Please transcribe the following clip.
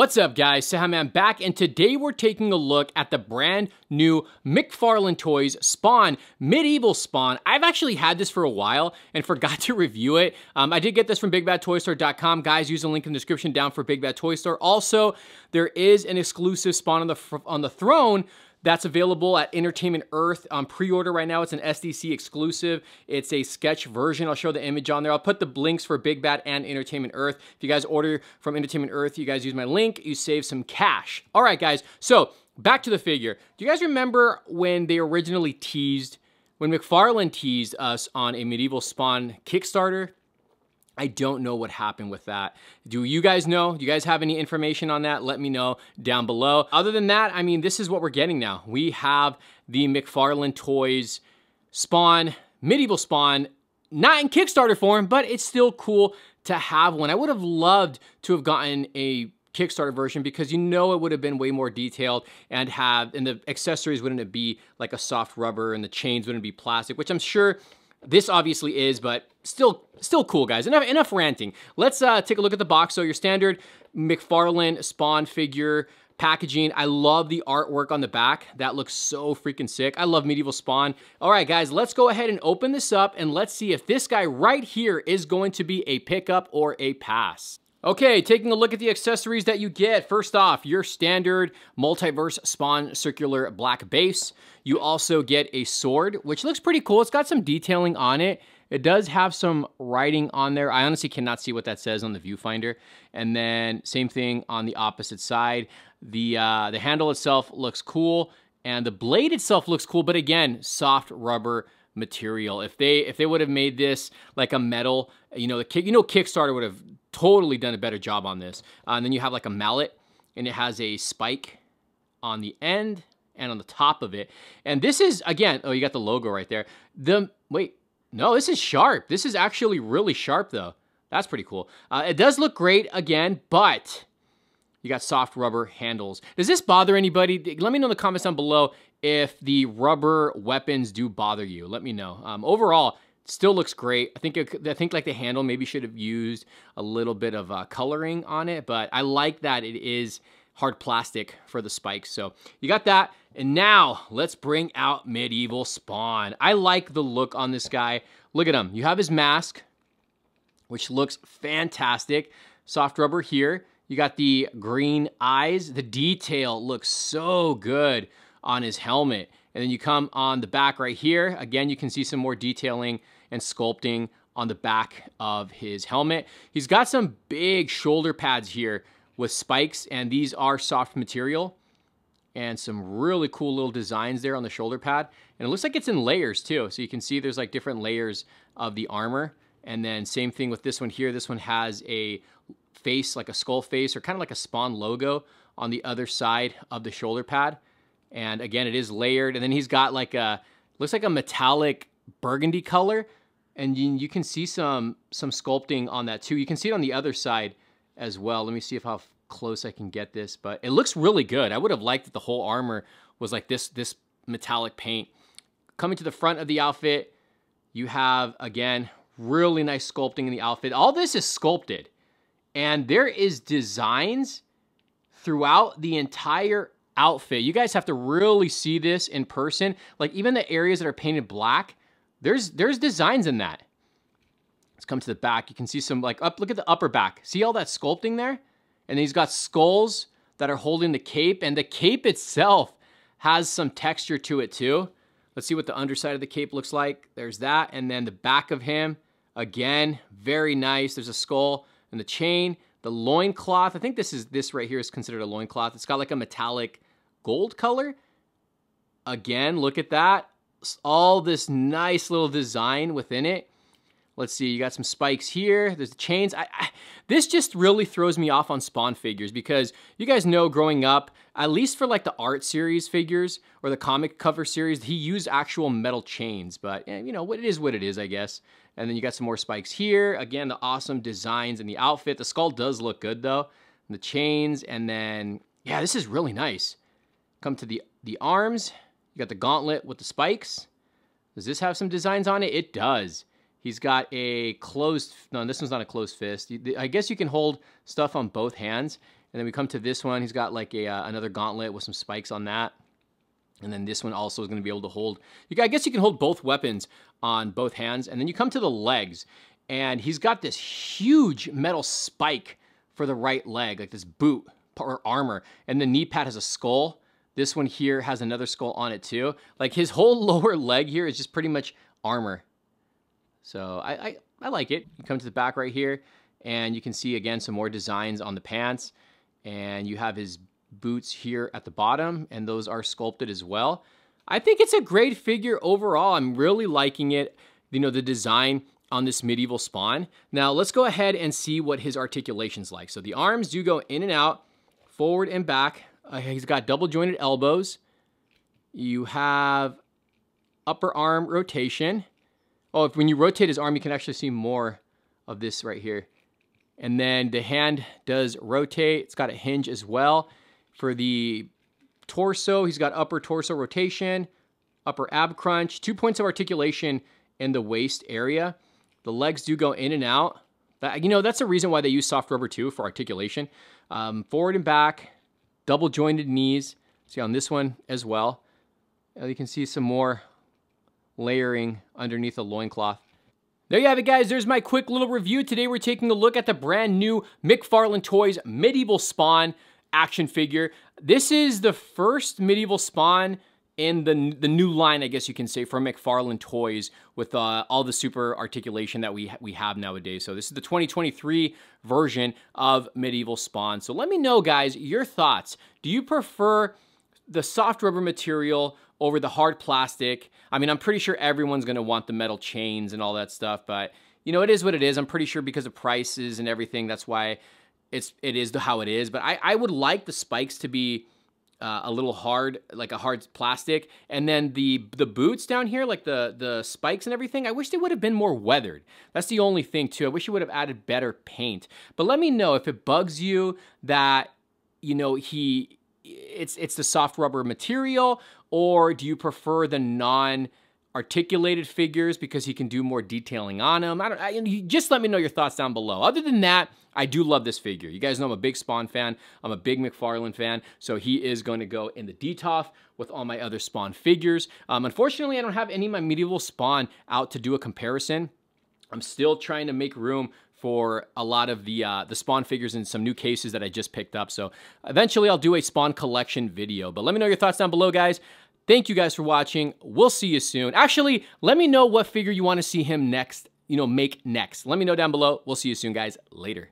What's up guys, Cejaman back and today we're taking a look at the brand new McFarlane Toys Spawn, Medieval Spawn. I've actually had this for a while and forgot to review it. Um, I did get this from BigBadToyStore.com. Guys, use the link in the description down for Big Bad Toy Store. Also, there is an exclusive Spawn on the, on the throne that's available at Entertainment Earth on pre-order right now. It's an SDC exclusive. It's a sketch version. I'll show the image on there. I'll put the links for Big Bad and Entertainment Earth. If you guys order from Entertainment Earth, you guys use my link, you save some cash. All right, guys. So back to the figure. Do you guys remember when they originally teased, when McFarlane teased us on a Medieval Spawn Kickstarter? I don't know what happened with that. Do you guys know? Do you guys have any information on that? Let me know down below. Other than that, I mean, this is what we're getting now. We have the McFarlane Toys Spawn, Medieval Spawn, not in Kickstarter form, but it's still cool to have one. I would have loved to have gotten a Kickstarter version because you know it would have been way more detailed and have, and the accessories wouldn't be like a soft rubber and the chains wouldn't be plastic, which I'm sure this obviously is, but still, still cool, guys. Enough, enough ranting. Let's uh, take a look at the box. So your standard McFarlane Spawn figure packaging. I love the artwork on the back. That looks so freaking sick. I love Medieval Spawn. All right, guys, let's go ahead and open this up and let's see if this guy right here is going to be a pickup or a pass. Okay, taking a look at the accessories that you get. First off, your standard multiverse spawn circular black base. You also get a sword, which looks pretty cool. It's got some detailing on it. It does have some writing on there. I honestly cannot see what that says on the viewfinder. And then same thing on the opposite side. The, uh, the handle itself looks cool and the blade itself looks cool, but again, soft rubber material. If they if they would have made this like a metal, you know, the kick, you know, Kickstarter would have totally done a better job on this. Uh, and then you have like a mallet, and it has a spike on the end and on the top of it. And this is again, oh, you got the logo right there. The wait, no, this is sharp. This is actually really sharp though. That's pretty cool. Uh, it does look great again, but you got soft rubber handles. Does this bother anybody? Let me know in the comments down below if the rubber weapons do bother you. Let me know. Um, overall, still looks great. I think it, I think like the handle maybe should have used a little bit of uh, coloring on it, but I like that it is hard plastic for the spikes. So you got that. And now let's bring out Medieval Spawn. I like the look on this guy. Look at him. You have his mask, which looks fantastic. Soft rubber here. You got the green eyes. The detail looks so good on his helmet. And then you come on the back right here. Again, you can see some more detailing and sculpting on the back of his helmet. He's got some big shoulder pads here with spikes, and these are soft material. And some really cool little designs there on the shoulder pad. And it looks like it's in layers too. So you can see there's like different layers of the armor. And then same thing with this one here. This one has a face, like a skull face, or kind of like a Spawn logo on the other side of the shoulder pad. And again, it is layered. And then he's got like a, looks like a metallic burgundy color. And you, can see some, some sculpting on that too. You can see it on the other side as well. Let me see if how close I can get this, but it looks really good. I would have liked that the whole armor was like this, this metallic paint. Coming to the front of the outfit, you have, again, really nice sculpting in the outfit. All this is sculpted. And there is designs throughout the entire outfit. You guys have to really see this in person. Like even the areas that are painted black, there's there's designs in that. Let's come to the back. You can see some like up look at the upper back. See all that sculpting there? And he's got skulls that are holding the cape and the cape itself has some texture to it too. Let's see what the underside of the cape looks like. There's that and then the back of him again, very nice. There's a skull and the chain, the loin cloth. I think this is this right here is considered a loin cloth. It's got like a metallic gold color. Again, look at that. All this nice little design within it. Let's see, you got some spikes here. There's the chains. I, I, this just really throws me off on Spawn figures because you guys know growing up, at least for like the art series figures or the comic cover series, he used actual metal chains. But, eh, you know, what it is what it is, I guess. And then you got some more spikes here. Again, the awesome designs and the outfit. The skull does look good though. And the chains, and then, yeah, this is really nice. Come to the, the arms. You got the gauntlet with the spikes. Does this have some designs on it? It does. He's got a closed, no, this one's not a closed fist. I guess you can hold stuff on both hands. And then we come to this one. He's got like a uh, another gauntlet with some spikes on that. And then this one also is going to be able to hold. You, I guess you can hold both weapons on both hands. And then you come to the legs, and he's got this huge metal spike for the right leg, like this boot or armor. And the knee pad has a skull. This one here has another skull on it too. Like his whole lower leg here is just pretty much armor. So I, I, I like it. You come to the back right here, and you can see again some more designs on the pants. And you have his boots here at the bottom, and those are sculpted as well. I think it's a great figure overall. I'm really liking it, you know, the design on this medieval spawn. Now let's go ahead and see what his articulation's like. So the arms do go in and out, forward and back. Uh, he's got double jointed elbows. You have upper arm rotation. Oh, if when you rotate his arm, you can actually see more of this right here. And then the hand does rotate. It's got a hinge as well. For the torso, he's got upper torso rotation, upper ab crunch, two points of articulation in the waist area. The legs do go in and out. That, you know, that's the reason why they use soft rubber too for articulation. Um, forward and back, double jointed knees. See on this one as well. Uh, you can see some more layering underneath the loincloth. There you have it, guys. There's my quick little review. Today we're taking a look at the brand new McFarlane Toys Medieval Spawn action figure. This is the first medieval spawn in the the new line, I guess you can say, from McFarlane Toys with uh, all the super articulation that we we have nowadays. So this is the 2023 version of Medieval Spawn. So let me know, guys, your thoughts. Do you prefer the soft rubber material over the hard plastic? I mean, I'm pretty sure everyone's gonna want the metal chains and all that stuff, but you know, it is what it is. I'm pretty sure because of prices and everything, that's why it's it is how it is. But I I would like the spikes to be uh, a little hard, like a hard plastic, and then the the boots down here, like the the spikes and everything. I wish they would have been more weathered. That's the only thing too. I wish you would have added better paint. But let me know if it bugs you that you know he it's it's the soft rubber material, or do you prefer the non articulated figures because he can do more detailing on them. I don't. I, just let me know your thoughts down below. Other than that, I do love this figure. You guys know I'm a big Spawn fan. I'm a big McFarlane fan, so he is going to go in the Detolf with all my other Spawn figures. Um, unfortunately, I don't have any of my medieval Spawn out to do a comparison. I'm still trying to make room for a lot of the uh, the Spawn figures and some new cases that I just picked up. So eventually I'll do a Spawn collection video. But let me know your thoughts down below, guys. Thank you guys for watching. We'll see you soon. Actually, let me know what figure you want to see him next, you know, make next. Let me know down below. We'll see you soon, guys. Later.